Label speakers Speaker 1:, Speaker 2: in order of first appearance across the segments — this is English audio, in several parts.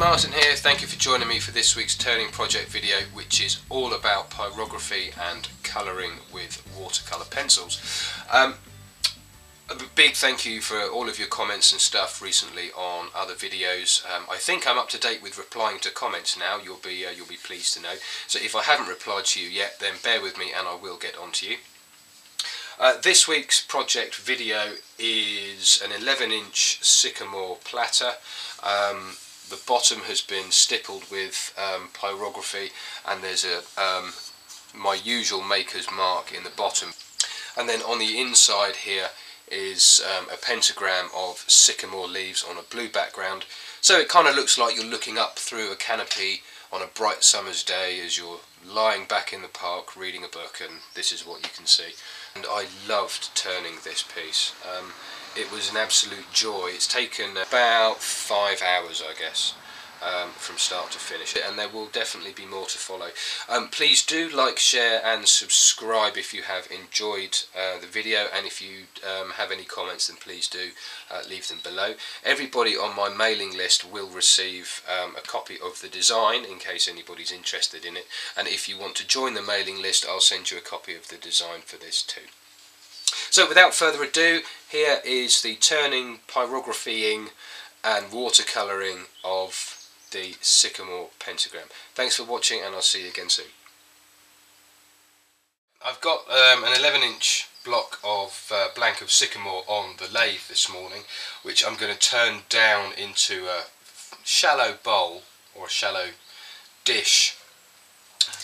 Speaker 1: Martin here, thank you for joining me for this week's Turning Project video which is all about pyrography and colouring with watercolour pencils. Um, a big thank you for all of your comments and stuff recently on other videos. Um, I think I'm up to date with replying to comments now. You'll be uh, you'll be pleased to know. So if I haven't replied to you yet, then bear with me and I will get on to you. Uh, this week's project video is an 11 inch sycamore platter. Um, the bottom has been stippled with um, pyrography and there's a um, my usual maker's mark in the bottom. And then on the inside here is um, a pentagram of sycamore leaves on a blue background. So it kind of looks like you're looking up through a canopy on a bright summer's day as you're lying back in the park reading a book and this is what you can see. And I loved turning this piece. Um, it was an absolute joy it's taken about five hours I guess um, from start to finish and there will definitely be more to follow. Um, please do like, share and subscribe if you have enjoyed uh, the video and if you um, have any comments then please do uh, leave them below. Everybody on my mailing list will receive um, a copy of the design in case anybody's interested in it and if you want to join the mailing list I'll send you a copy of the design for this too. So without further ado, here is the turning, pyrographying and watercolouring of the sycamore pentagram. Thanks for watching and I'll see you again soon. I've got um, an 11 inch block of uh, blank of sycamore on the lathe this morning which I'm going to turn down into a shallow bowl or a shallow dish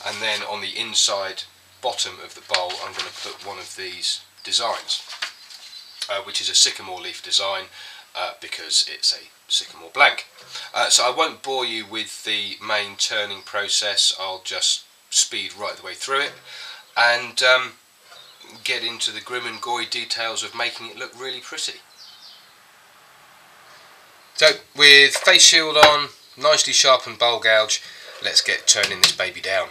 Speaker 1: and then on the inside bottom of the bowl I'm going to put one of these designs uh, which is a sycamore leaf design uh, because it's a sycamore blank. Uh, so I won't bore you with the main turning process, I'll just speed right the way through it and um, get into the grim and gory details of making it look really pretty. So with face shield on, nicely sharpened bowl gouge, let's get turning this baby down.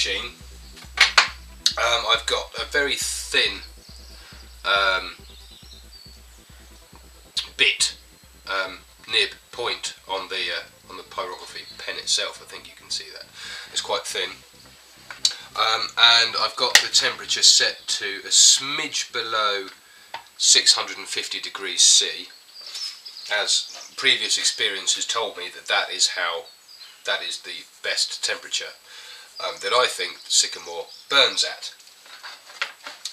Speaker 1: Machine. Um, I've got a very thin um, bit um, nib point on the uh, on the pyrography pen itself I think you can see that. It's quite thin. Um, and I've got the temperature set to a smidge below 650 degrees C as previous experience has told me that that is how that is the best temperature um, that I think sycamore burns at.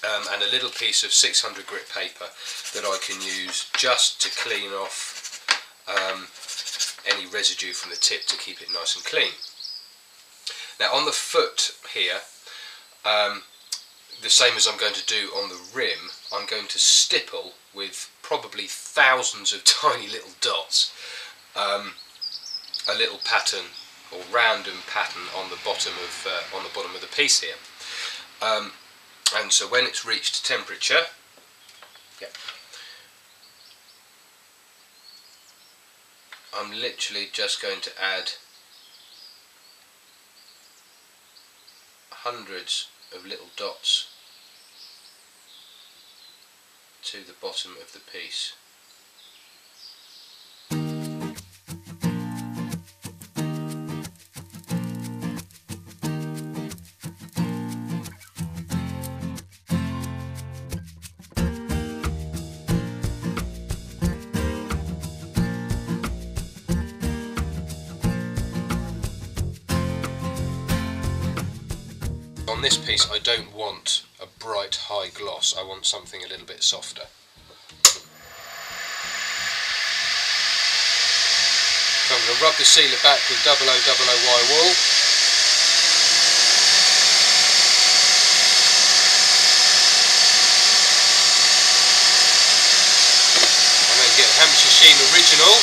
Speaker 1: Um, and a little piece of 600 grit paper that I can use just to clean off um, any residue from the tip to keep it nice and clean. Now on the foot here, um, the same as I'm going to do on the rim, I'm going to stipple with probably thousands of tiny little dots, um, a little pattern or random pattern on the bottom of uh, on the bottom of the piece here. Um, and so when it's reached temperature, I'm literally just going to add hundreds of little dots to the bottom of the piece. On this piece I don't want a bright high gloss, I want something a little bit softer. So I'm going to rub the sealer back with 0000Y wool. And then get Hampshire Sheen Original.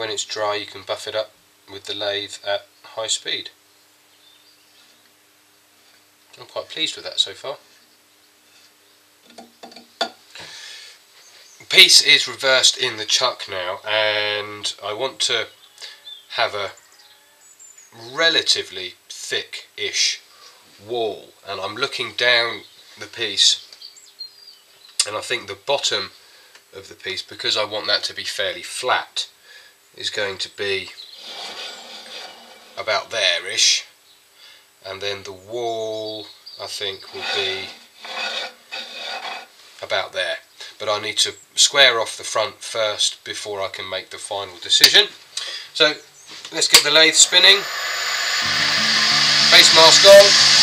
Speaker 1: When it's dry you can buff it up with the lathe at high speed. I'm quite pleased with that so far. Piece is reversed in the chuck now and I want to have a relatively thick-ish wall and I'm looking down the piece and I think the bottom of the piece because I want that to be fairly flat is going to be about there-ish. And then the wall I think will be about there. But I need to square off the front first before I can make the final decision. So let's get the lathe spinning. Face mask on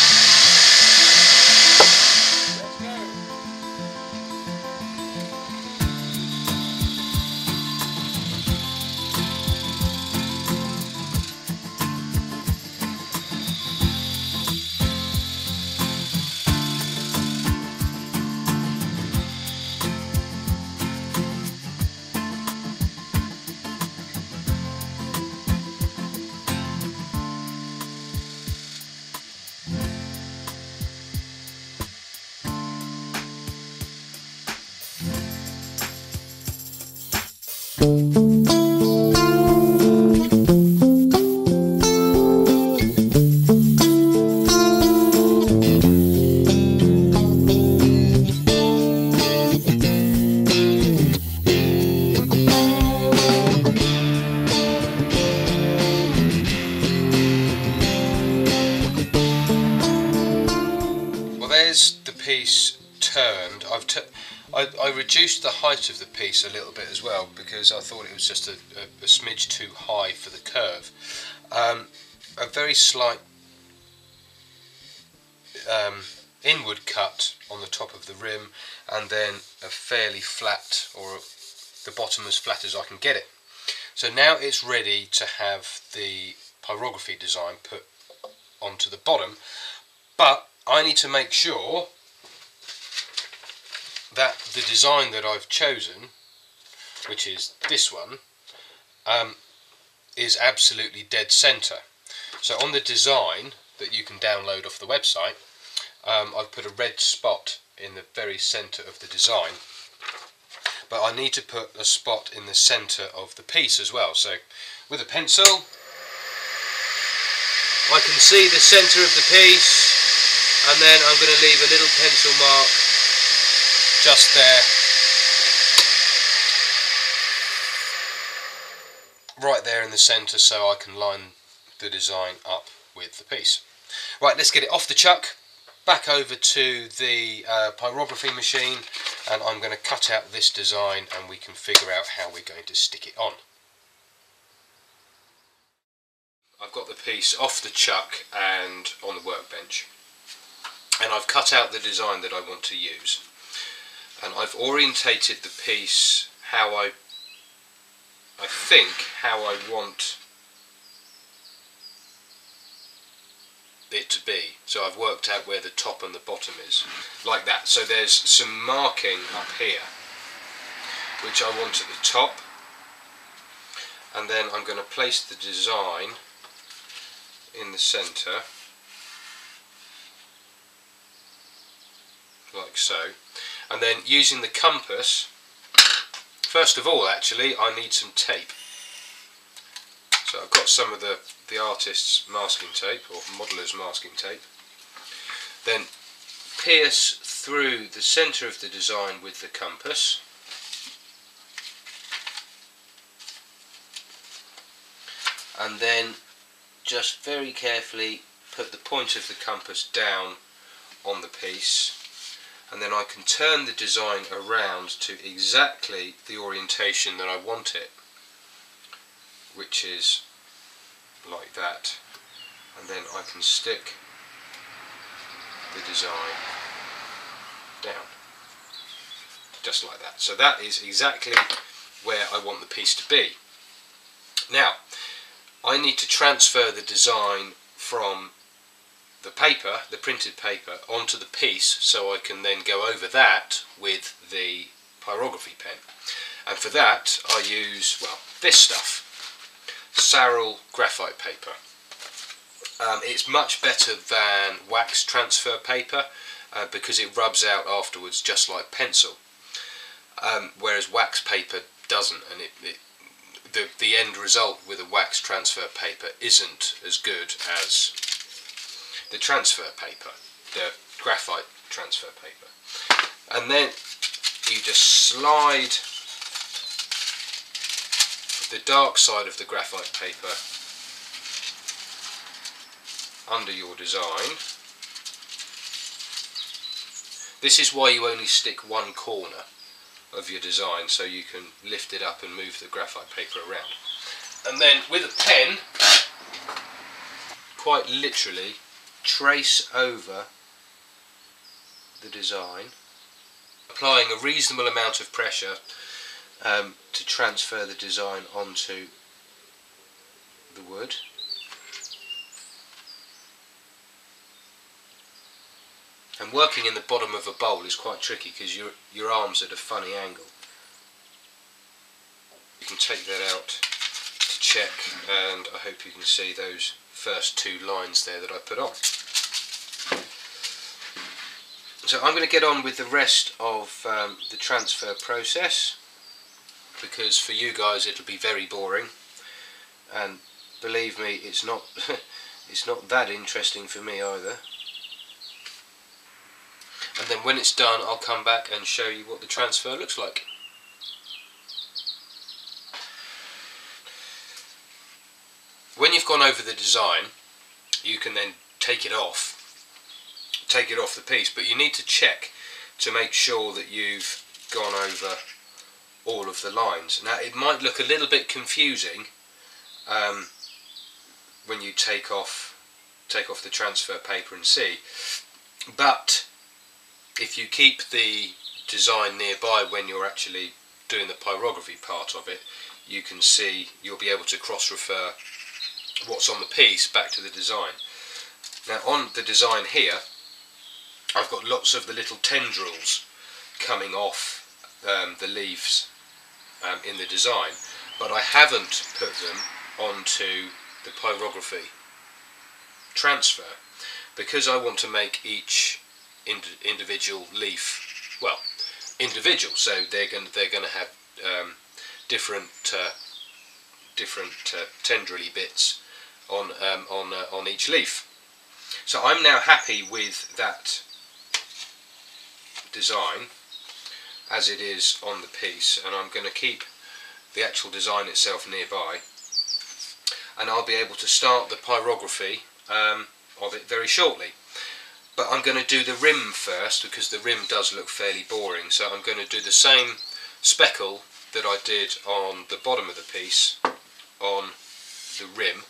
Speaker 1: reduced the height of the piece a little bit as well because I thought it was just a, a, a smidge too high for the curve. Um, a very slight um, inward cut on the top of the rim and then a fairly flat or the bottom as flat as I can get it. So now it's ready to have the pyrography design put onto the bottom but I need to make sure that the design that I've chosen, which is this one, um, is absolutely dead center. So on the design that you can download off the website, um, I've put a red spot in the very center of the design. But I need to put a spot in the center of the piece as well. So with a pencil, I can see the center of the piece and then I'm going to leave a little pencil mark just there. Right there in the centre so I can line the design up with the piece. Right, let's get it off the chuck, back over to the uh, pyrography machine and I'm going to cut out this design and we can figure out how we're going to stick it on. I've got the piece off the chuck and on the workbench and I've cut out the design that I want to use and I've orientated the piece how I I think how I want it to be. So I've worked out where the top and the bottom is like that. So there's some marking up here which I want at the top. And then I'm going to place the design in the centre like so and then using the compass first of all actually I need some tape. So I've got some of the the artist's masking tape or modeller's masking tape. Then pierce through the centre of the design with the compass. And then just very carefully put the point of the compass down on the piece and then I can turn the design around to exactly the orientation that I want it which is like that. And then I can stick the design down just like that. So that is exactly where I want the piece to be. Now I need to transfer the design from the paper, the printed paper, onto the piece so I can then go over that with the pyrography pen. And for that I use, well, this stuff, Saral graphite paper. Um, it's much better than wax transfer paper uh, because it rubs out afterwards just like pencil. Um, whereas wax paper doesn't and it, it the, the end result with a wax transfer paper isn't as good as the transfer paper, the graphite transfer paper. And then you just slide the dark side of the graphite paper under your design. This is why you only stick one corner of your design so you can lift it up and move the graphite paper around. And then with a pen, quite literally trace over the design, applying a reasonable amount of pressure um, to transfer the design onto the wood. And working in the bottom of a bowl is quite tricky because your, your arm's at a funny angle. You can take that out to check and I hope you can see those first two lines there that I put on. So I'm going to get on with the rest of um, the transfer process because for you guys it'll be very boring and believe me it's not it's not that interesting for me either and then when it's done I'll come back and show you what the transfer looks like. When you've gone over the design you can then take it off take it off the piece but you need to check to make sure that you've gone over all of the lines. Now it might look a little bit confusing um, when you take off take off the transfer paper and see but if you keep the design nearby when you're actually doing the pyrography part of it, you can see, you'll be able to cross-refer what's on the piece back to the design. Now on the design here, I've got lots of the little tendrils coming off um, the leaves um, in the design, but I haven't put them onto the pyrography transfer because I want to make each ind individual leaf, well, individual. So they're going they're going to have um, different uh, different uh, tendrily bits on um, on uh, on each leaf. So I'm now happy with that design as it is on the piece and I'm going to keep the actual design itself nearby and I'll be able to start the pyrography um, of it very shortly. But I'm going to do the rim first because the rim does look fairly boring. So I'm going to do the same speckle that I did on the bottom of the piece on the rim.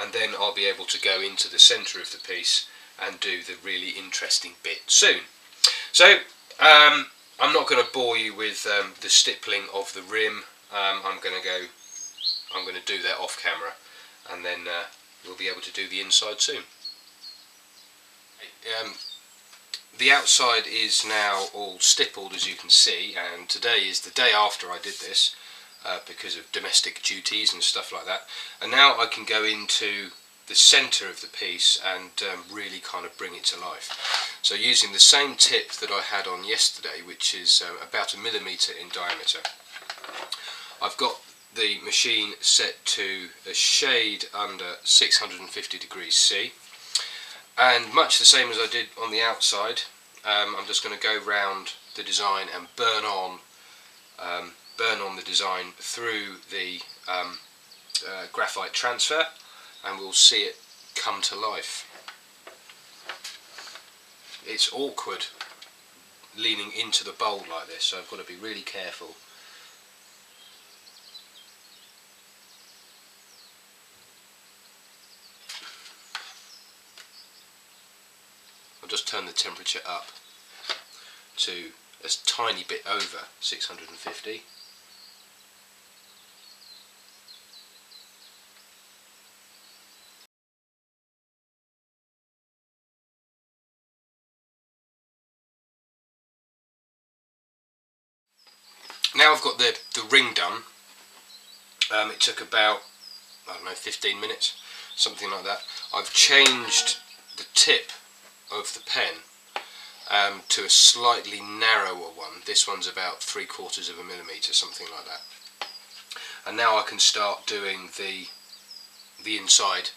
Speaker 1: and then I'll be able to go into the centre of the piece and do the really interesting bit soon. So um, I'm not going to bore you with um, the stippling of the rim. Um, I'm going to go. I'm going to do that off camera, and then uh, we'll be able to do the inside soon. Um, the outside is now all stippled as you can see and today is the day after I did this uh, because of domestic duties and stuff like that and now I can go into the centre of the piece and um, really kind of bring it to life. So using the same tip that I had on yesterday which is uh, about a millimetre in diameter I've got the machine set to a shade under 650 degrees C and much the same as I did on the outside um, I'm just going to go round the design and burn on um, burn on the design through the um, uh, graphite transfer and we'll see it come to life. It's awkward leaning into the bowl like this so I've got to be really careful. I'll just turn the temperature up to a tiny bit over 650 Now I've got the, the ring done, um, it took about, I don't know, 15 minutes, something like that. I've changed the tip of the pen um, to a slightly narrower one. This one's about three quarters of a millimetre, something like that. And now I can start doing the the inside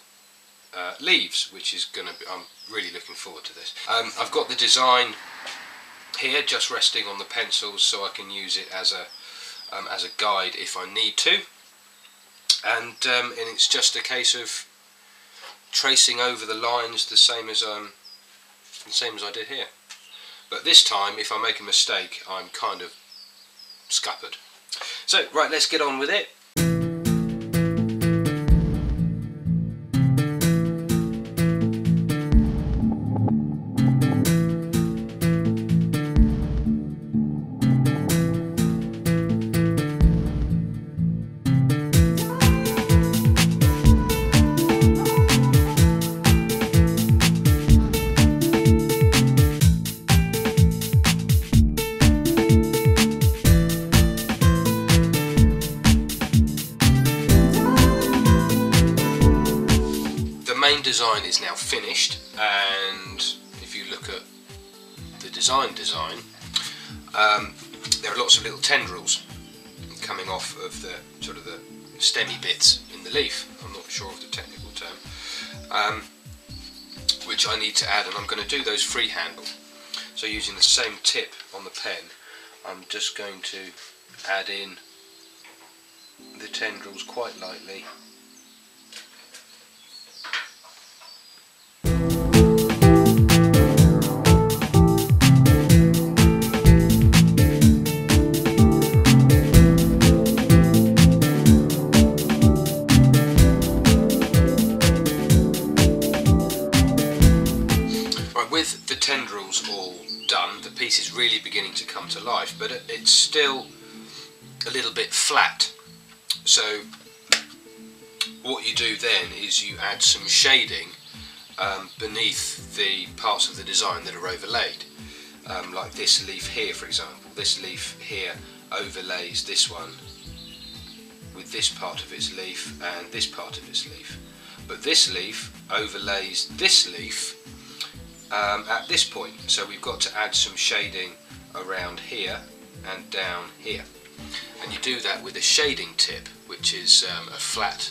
Speaker 1: uh, leaves, which is going to be, I'm really looking forward to this. Um, I've got the design here just resting on the pencils so I can use it as a um, as a guide if I need to and um, and it's just a case of tracing over the lines the same as um, the same as I did here. But this time, if I make a mistake, I'm kind of scuppered. So, right, let's get on with it. Design is now finished and if you look at the design design um, there are lots of little tendrils coming off of the sort of the stemmy bits in the leaf. I'm not sure of the technical term. Um, which I need to add and I'm going to do those freehand so using the same tip on the pen I'm just going to add in the tendrils quite lightly to come to life, but it's still a little bit flat. So what you do then is you add some shading um, beneath the parts of the design that are overlaid. Um, like this leaf here for example, this leaf here overlays this one with this part of its leaf and this part of its leaf. But this leaf overlays this leaf um, at this point. So we've got to add some shading around here and down here. And you do that with a shading tip, which is um, a flat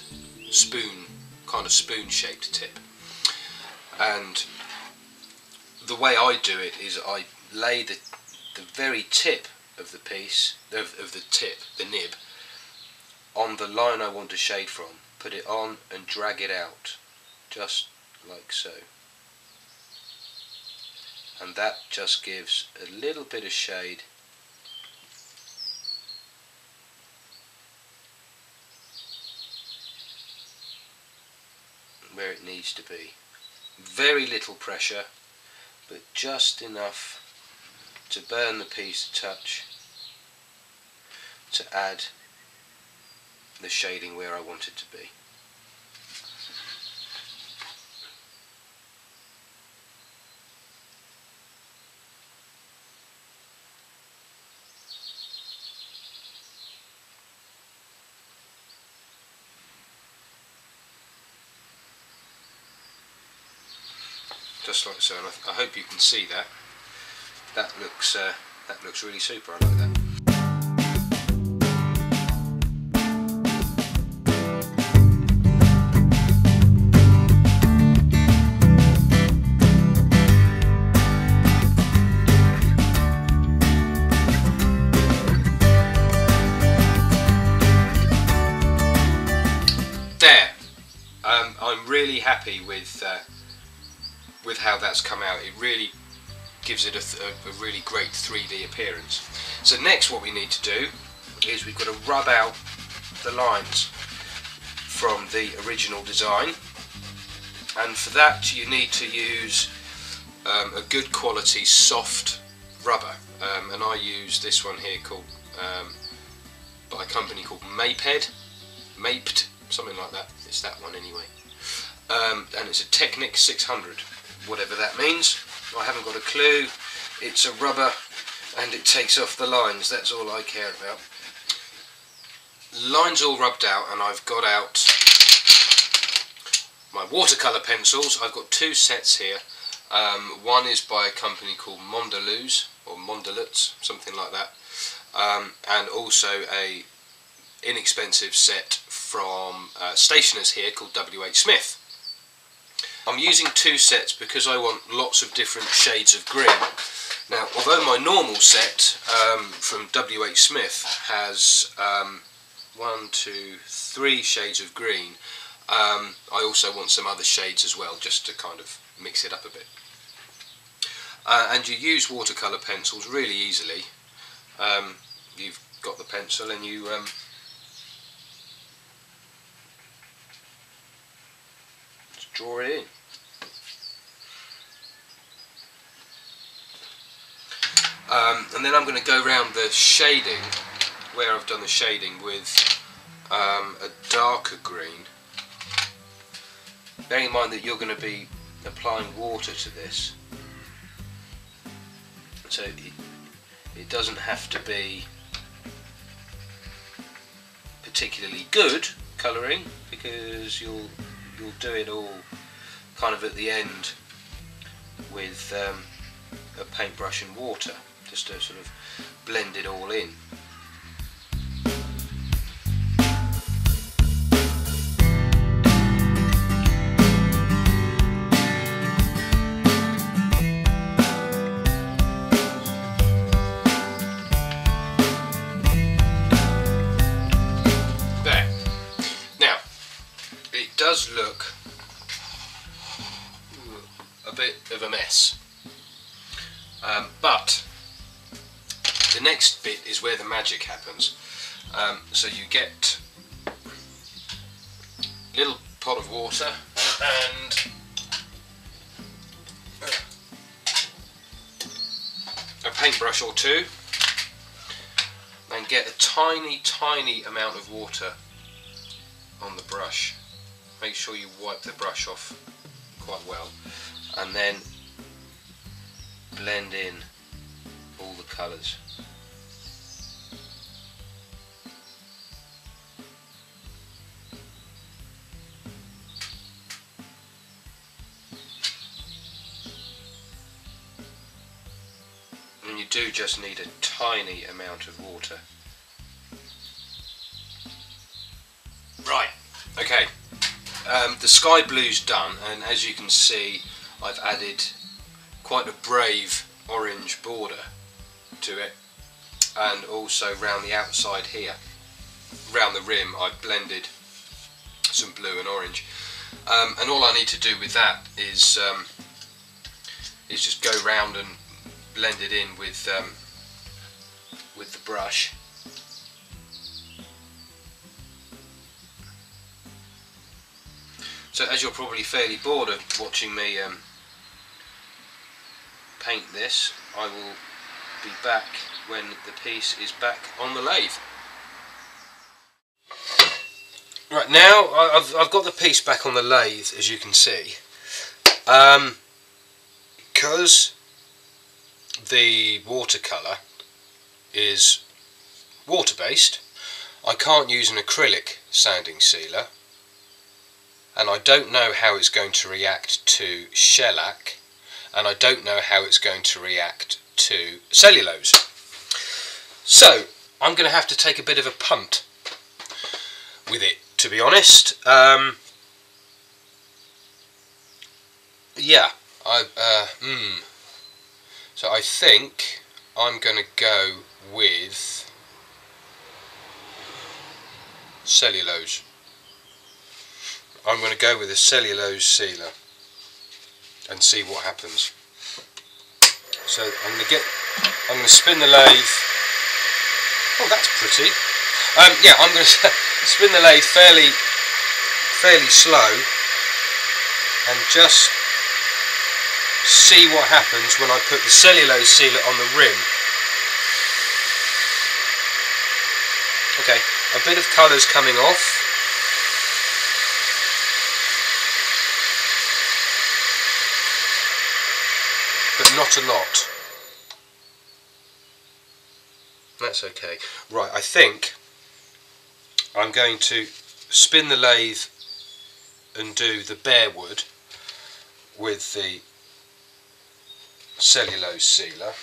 Speaker 1: spoon, kind of spoon shaped tip. And the way I do it is I lay the, the very tip of the piece, of, of the tip, the nib, on the line I want to shade from, put it on and drag it out, just like so and that just gives a little bit of shade where it needs to be. Very little pressure, but just enough to burn the piece a touch to add the shading where I want it to be. Just like so I, hope you can see that. That looks uh, that looks really super. I like that. There. Um, I'm really happy with uh, with how that's come out. It really gives it a, a, a, really great 3D appearance. So next what we need to do is we've got to rub out the lines from the original design and for that you need to use um, a good quality soft rubber um, and I use this one here called um, by a company called Maped Maped something like that it's that one anyway um, and it's a Technic 600 whatever that means. I haven't got a clue. It's a rubber and it takes off the lines. That's all I care about. Lines all rubbed out and I've got out my watercolour pencils. I've got two sets here. Um, one is by a company called Mondeluz or Mondeluz, something like that. Um, and also a inexpensive set from uh, stationers here called W.H. Smith. I'm using two sets because I want lots of different shades of green. Now, although my normal set um, from WH Smith has um, one, two, three shades of green, um, I also want some other shades as well, just to kind of mix it up a bit. Uh, and you use watercolour pencils really easily. Um, you've got the pencil and you draw it in. Um, and then I'm going to go around the shading, where I've done the shading, with um, a darker green. Bearing in mind that you're going to be applying water to this. So it, it doesn't have to be particularly good colouring because you'll you'll do it all kind of at the end with um, a paintbrush and water just to sort of blend it all in. Where the magic happens. Um, so you get a little pot of water and a paintbrush or two and get a tiny tiny amount of water on the brush. Make sure you wipe the brush off quite well and then blend in all the colours. You do just need a tiny amount of water. Right, okay. Um, the sky blue's done and as you can see I've added quite a brave orange border to it and also round the outside here round the rim I've blended some blue and orange um, and all I need to do with that is um, is just go round and blend it in with um, with the brush So as you're probably fairly bored of watching me um, paint this, I will be back when the piece is back on the lathe. Right now I've, I've got the piece back on the lathe as you can see um, because the watercolour is water based I can't use an acrylic sanding sealer and I don't know how it's going to react to shellac and I don't know how it's going to react to cellulose. So I'm going to have to take a bit of a punt with it to be honest. Um, yeah, I, uh, mm. So I think I'm going to go with cellulose. I'm going to go with a cellulose sealer and see what happens. So I'm going to get, I'm going to spin the lathe. Oh, that's pretty. Um, yeah, I'm going to spin the lathe fairly, fairly slow, and just see what happens when I put the cellulose sealer on the rim. Okay, a bit of colour's coming off. But not a lot. That's okay. Right, I think I'm going to spin the lathe and do the bare wood with the cellulose sealer.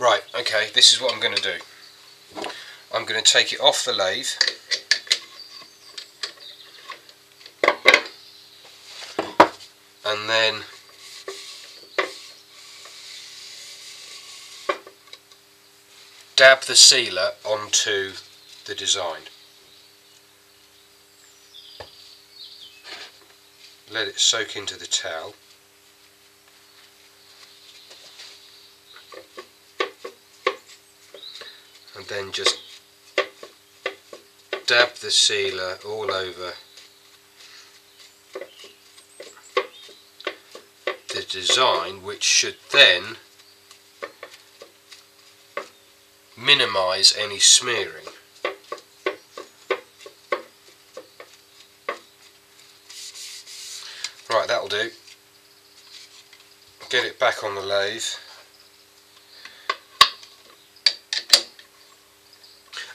Speaker 1: Right, okay, this is what I'm going to do. I'm going to take it off the lathe and then dab the sealer onto the design. Let it soak into the towel. And then just dab the sealer all over the design which should then minimise any smearing. Right, that'll do. Get it back on the lathe.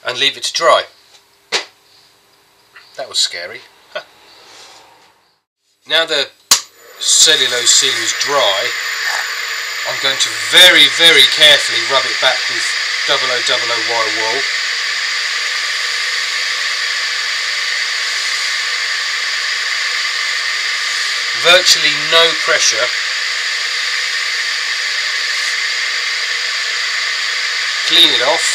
Speaker 1: And leave it to dry. That was scary. now the cellulose seal is dry, I'm going to very, very carefully rub it back with 0000Y wool. Virtually no pressure. Clean it off.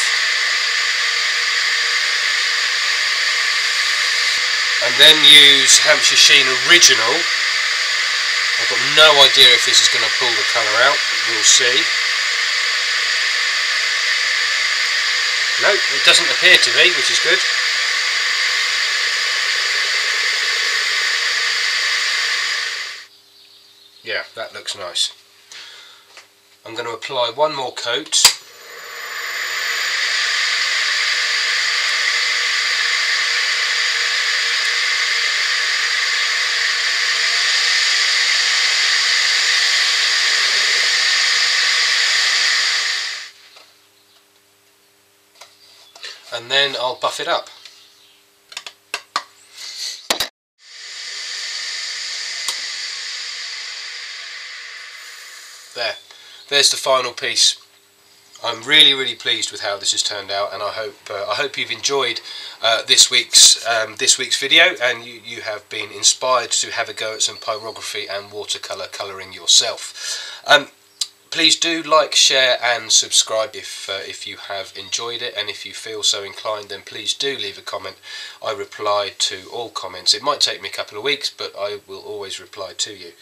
Speaker 1: And then use Hampshire Sheen Original. I've got no idea if this is going to pull the colour out. We'll see. No, it doesn't appear to be, which is good. Yeah, that looks nice. I'm going to apply one more coat. And then I'll buff it up. There, there's the final piece. I'm really really pleased with how this has turned out and I hope uh, I hope you've enjoyed uh, this week's um, this week's video and you, you have been inspired to have a go at some pyrography and watercolour colouring yourself. Um, please do like, share and subscribe if, uh, if you have enjoyed it and if you feel so inclined then please do leave a comment. I reply to all comments. It might take me a couple of weeks but I will always reply to you.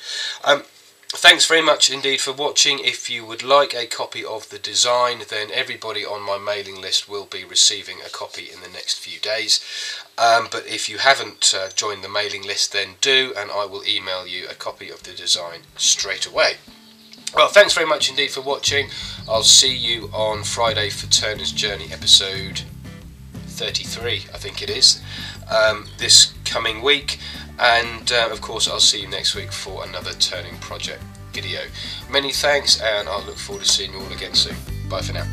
Speaker 1: Um, thanks very much indeed for watching. If you would like a copy of the design, then everybody on my mailing list will be receiving a copy in the next few days. Um, but if you haven't uh, joined the mailing list, then do, and I will email you a copy of the design straight away. Well, thanks very much indeed for watching. I'll see you on Friday for Turner's Journey episode 33, I think it is, um, this coming week. And uh, of course, I'll see you next week for another Turning Project video. Many thanks, and I'll look forward to seeing you all again soon. Bye for now.